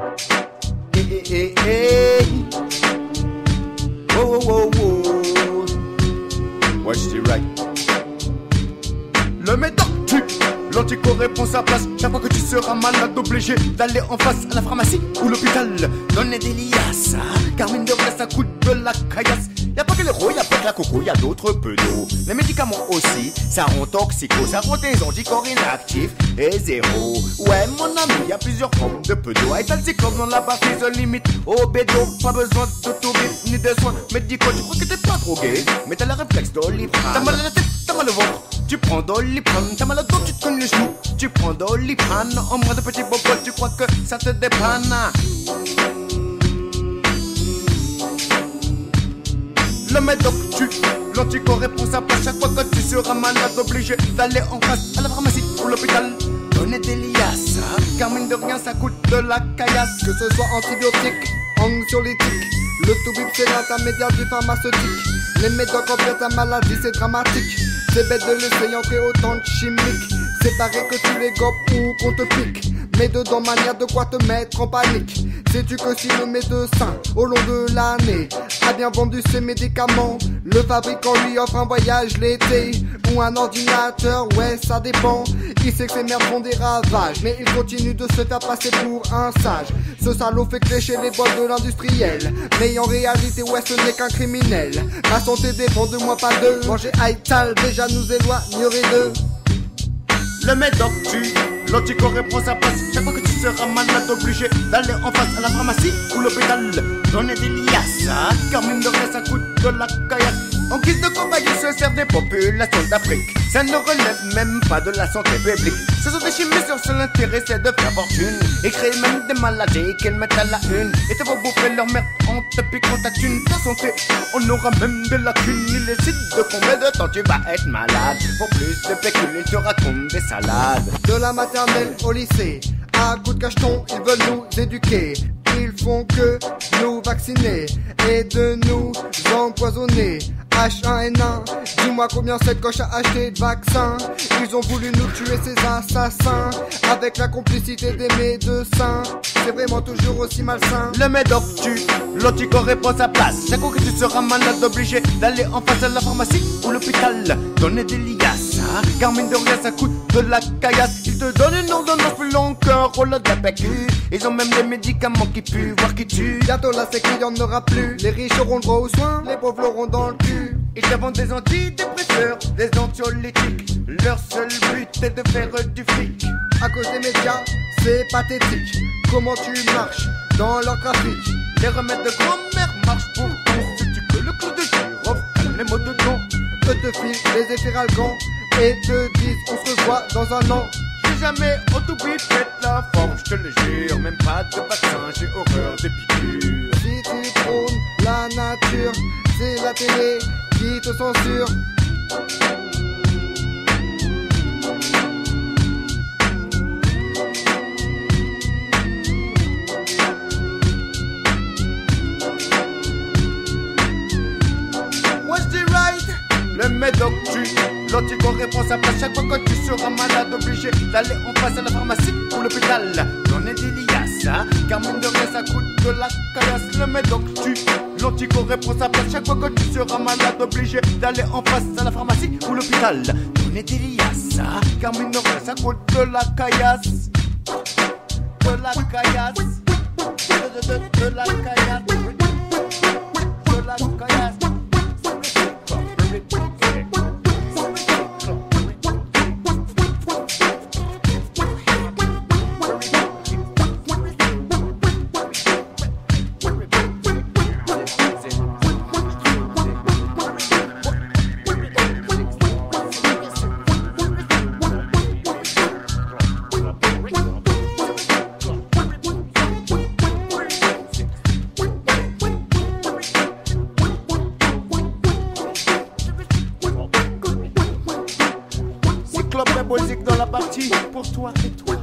Hey, hey, hey, hey. Oh, oh, oh, oh. Watch the right. Le médoc. L'antico répond sa place. Chaque fois que tu seras malade, obligé d'aller en face à la pharmacie ou l'hôpital. Donner des liasses. hein. Car mine de rien, ça coûte de la caillasse. Y a pas que rouilles, y a pas que la coco, y a d'autres pedos. Les médicaments aussi, ça rend toxico, ça rend tes anticorps inactifs et zéro. Ouais, mon ami, y a plusieurs formes de pedos. Et t'as le dans la se limite au bédo. Pas besoin de tourisme ni de soins médicaux. Tu crois que t'es pas drogué, mais t'as le réflexe d'oliprane. T'as mal à la tête, t'as mal au ventre. Tu prends doliprane, t'as mal au dos, tu te cognes les genoux. Tu prends doliprane, en moins de petits bobos, tu crois que ça te dépanne. Le médoc tue, l'anticorps répond sa place chaque fois que tu seras malade, obligé d'aller en face à la pharmacie ou l'hôpital. Donner des liasses, car mine de rien ça coûte de la caillasse. Que ce soit antibiotiques, anxiolytiques, le toubib c'est l'intermédiaire du pharmaceutique. Les médocs en ta maladie, c'est dramatique. C'est bête de laisser entrer autant de chimiques. C'est pareil que tu les gobes ou qu'on te pique. Mais dedans, manière de quoi te mettre en panique. Sais-tu que si le médecin, au long de l'année, a bien vendu ses médicaments, le fabricant lui offre un voyage l'été ou un ordinateur, ouais, ça dépend. Il sait que ses merdes font des ravages, mais il continue de se faire passer pour un sage. Ce salaud fait clécher les bols de l'industriel, mais en réalité, ouais, ce n'est qu'un criminel. Ma santé dépend de moi, pas d'eux. Manger Aital déjà nous éloignerait d'eux. Le médoc tue, l'anticorps reprend sa place. Chaque fois que tu seras malade, obligé d'aller en face à la pharmacie ou l'hôpital. Donner des liasses, car mine de rien, ça coûte de la caillasse. En guise de combat, ils se servent des populations d'Afrique. Ça ne relève même pas de la santé publique. Ce sont des chimistes, leur seul intérêt, c'est de faire fortune. Et créer même des maladies qu'ils mettent à la une. Et te faire bouffer leur merde en te piquant ta thune. Ta santé, on aura même de la thune. Il décide de combien de temps tu vas être malade? Pour plus de pécule, ils te racontent des salades. De la maternelle au lycée, à coup de cacheton, ils veulent nous éduquer. Ils font que nous vacciner et de nous empoisonner. H1N1, dis-moi combien cette coche a acheté de vaccins. Ils ont voulu nous tuer ces assassins avec la complicité des médecins. C'est vraiment toujours aussi malsain. Le médoc tue, l'anticorps répond sa place. Chaque fois que tu seras malade, obligé d'aller en face à la pharmacie ou l'hôpital? Donner des liasses, car mine de rien, ça coûte de la caillasse. Ils te donnent une ordonnance plus longue qu'un rôle de la PQ. Ils ont même des médicaments qui puent, voire qui tuent. Bientôt la sécu, y en aura plus. Les riches auront droit aux soins, les pauvres l'auront dans le cul. Ils te vendent des antidépresseurs, des anxiolytiques. Leur seul but est de faire du fric. À cause des médias, c'est pathétique. Comment tu marches dans leur trafic? Les remèdes de grand-mère marchent pour tout. Sais-tu que le clou de girofle les maux de dents Eux te filent les efferalgants et te disent on se revoit dans un an. Si jamais t'oublie, pète la forme, je te le jure. Même pas de vaccin, j'ai horreur des piqûres. Si tu prônes la nature, c'est la télé qui te censure. Médoc L'anticorps répond sa place chaque fois que tu seras malade, obligé d'aller en face à la pharmacie ou l'hôpital. Donner des liasses, hein, car mine de rien ça coûte de la caillasse. Le médoc. L'anticorps répond sa place chaque fois que tu seras malade, obligé d'aller en face à la pharmacie ou l'hôpital. Donner des liasses, hein, car mine de ça coûte de la caillasse. De la caillasse. De, de, de, de la caillasse. De la caillasse. bâti pour toi et toi.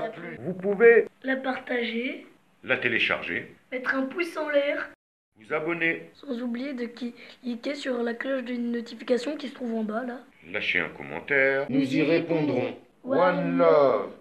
Vous a plu. Vous pouvez La partager, la télécharger, mettre un pouce en l'air, vous abonner, sans oublier de cliquer sur la cloche de notification qui se trouve en bas là. lâcher un commentaire. Nous y répondrons. One love